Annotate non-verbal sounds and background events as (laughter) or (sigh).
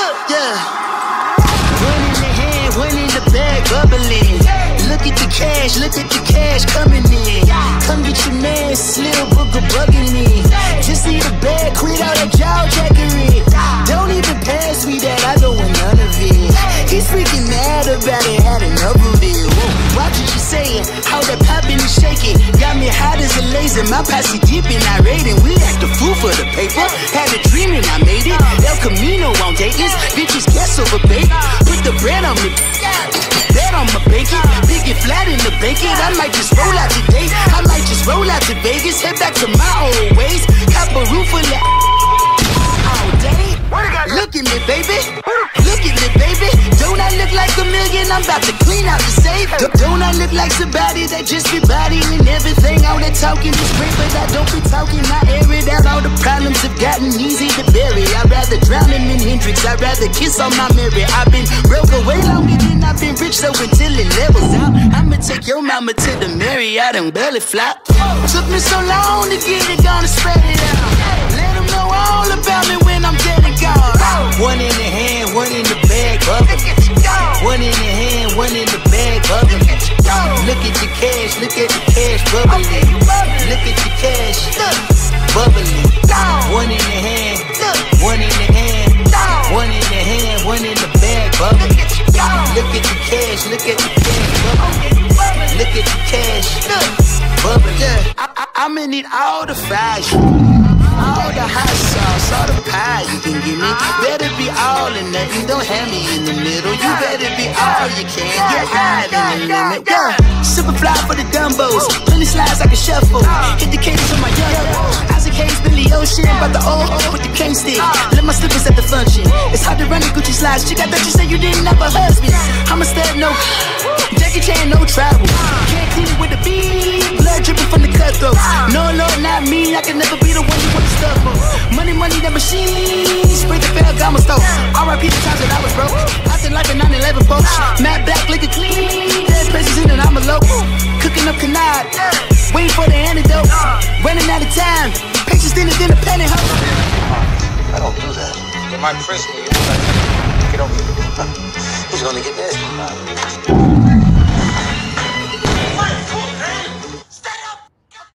One in the hand, one in the bag, bubbling. Look at the cash, look at the cash coming in. Come get your man, Slim Booger bugging me. Just need a bag, quit all that jaw jackery. Laser, my posse deep and irate. And we act a fool for the paper. Had a dream and I made it. El Camino on Dayton's, bitches guess over bait. Put the bread on me. Bet on my bacon, big it flat in the bacon. I might just roll out today. I might just roll out to Vegas, head back to my old ways. Cop a roof full of all day. Look at me, baby. I'm about to clean out the safe. Don't I look like somebody that just be bodying everything? All that talking is great, but I don't be talking. I air it out. All the problems have gotten easy to bury. I'd rather drown in Hendrix. I'd rather kiss on my Mary. I've been broke away longer than I've been rich, so until it levels out, I'ma take your mama to the Marriott and belly flop. Took me so long to get it, gonna spread it out. Bag. One in the hand, one in the bag, bubbling. Look at the cash, look at the cash, bubbling. Look at the cash, bubbling. One in the hand, one in the hand, one in the hand, one in the bag, bubbling. Look at the cash, look at the cash, bubbling. Look at the cash, bubbling. I, I, I'ma need all the fashion. All the hot all or nothing, don't have me in the middle. You better be all you can, get higher than the limit. Yeah, super fly for the dumbos, plenty slides I can shuffle. Hit the cadence with my young Isaac Hayes, Billy Ocean, about the old hoe with the cane stick. Let my slippers at the function. It's hard to run the Gucci slides. Chick, I bet you say you didn't have a husband. I'm a stab, no. Jackie Chan, no travel. Can't clean it with the beat. Blood dripping from the cutthroats. No, Lord, not me. I can never be the one you want to stuff for. Money, money, the machine. Spray the Ferragamo stove. RIP the times that I was broke. I did like a 911 folks. Matte black, liquor clean. Dead places in an envelope. Cooking up canard. Waiting for the antidote. Running out of time. Patience thinner than a penny hoe. I don't do that. You might press me. You get over it. (laughs) He's gonna get nasty.